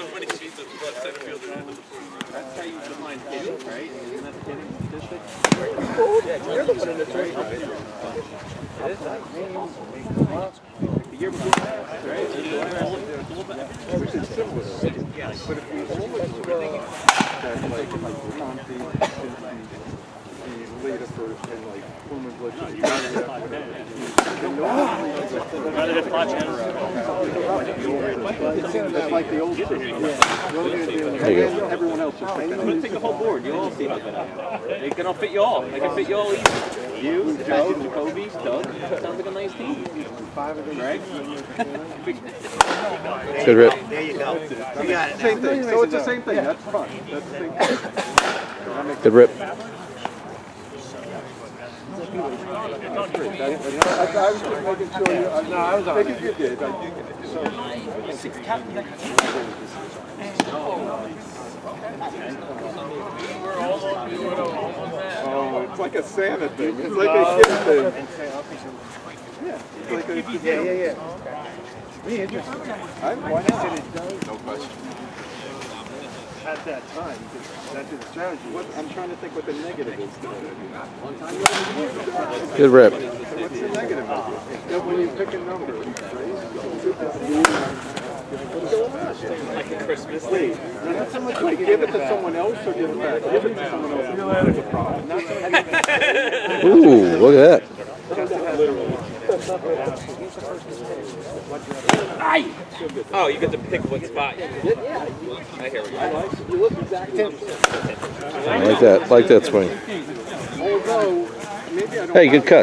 so many feet to the left center fielder into the first. That's how you define hitting, right? Isn't that the hitting statistic? You're the one in the trade. The year before last, right? It's a little bit- Which is similar. Yes. But if we hold it to that, like, like Conti and the, the leader for, and like Pullman Blitz. You got It's like the old system. There you go. Everyone else is picking But take the whole board. You'll all see like that. They can all fit you all. They can fit you all easy. You, Joe, Jacoby, Doug. Sounds like a nice team. five of them. Greg. Good rip. There you go. You got it. Same thing, so it's the same thing, that's fun. that's the same thing. Good rip. I, I was just making sure you, no, I was on Making you did, I did get it. So, oh, it's like a Santa thing, it's like a kid thing. Yeah, it's like a. Yeah, yeah, yeah. Me interesting. I, why not? No question. At that time, that's the strategy. What, I'm trying to think what the negative is. Good rip. What's the negative? That when you pick a number, Like a Christmas Wait, not so much like give it to someone else or give it back. Give it to someone else. That's a problem. Not so much- Ooh, look at that. Oh, you get to pick what spot. I hear what you ah, I like that. like that swing. Although, maybe I don't. Hey, good cut.